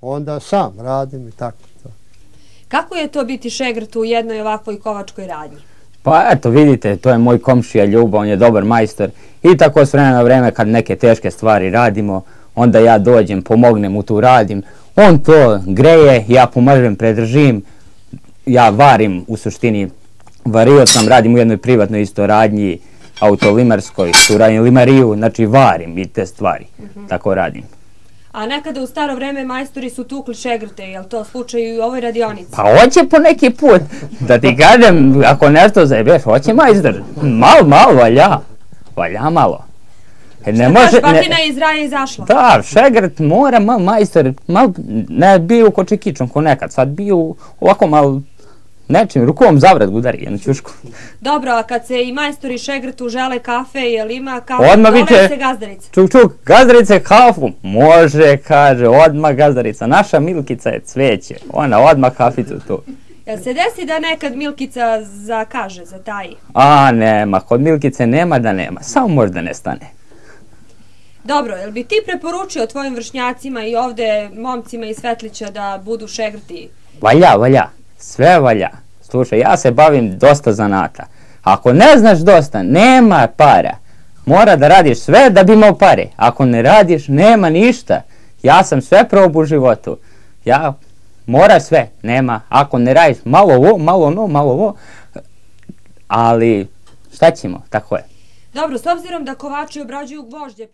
Onda sam radim i tako to. Kako je to biti šegrt u jednoj ovakvoj kovačkoj radnji? Pa eto, vidite, to je moj komšija Ljuba, on je dobar majstor. I tako s vremena na vreme kad neke teške stvari radimo, onda ja dođem, pomognem mu tu radim. On to greje, ja pomažem, predržim, ja varim u suštini, vario sam, radim u jednoj privatnoj isto radnji, autolimarskoj, tu radim limariju, znači varim i te stvari, uh -huh. tako radim. A nekada u staro vreme majstori su tukli šegrte, je li to slučaj i u ovoj radionici? Pa hoće po neki put, da ti kažem, ako nešto zajebeš, hoće majstor, malo, malo, valja, valja malo. E, Šta može, batina ne, iz raja izašla? Da, šegrt mora, mal, majstor, mal, ne bio ko čekičom, ko nekad, sad bio ovako malo nečim, rukom zavrat udari jednu čušku. Dobro, a kad se i majstori šegrtu žele kafe, je li ima kafe, odmah viče, se gazdarica? Čuk, čuk, gazdarice kafu, može, kaže, odmah gazdarica, naša Milkica je cveće, ona odmah kaficu tu. Jel se desi da nekad Milkica zakaže, zataji? A, nema, kod Milkice nema da nema, samo možda ne stane. Dobro, jel bi ti preporučio tvojim vršnjacima i ovde momcima iz Svetlića da budu šegrti? Valja, valja sve valja. Slušaj, ja se bavim dosta zanata. Ako ne znaš dosta, nema para. Mora da radiš sve da bi imao pare. Ako ne radiš, nema ništa. Ja sam sve probu u životu. Ja mora sve, nema. Ako ne radiš malo ovo, malo ono, malo ovo. Ali šta ćemo, tako je. Dobro, s obzirom da kovači obrađuju gvožđe...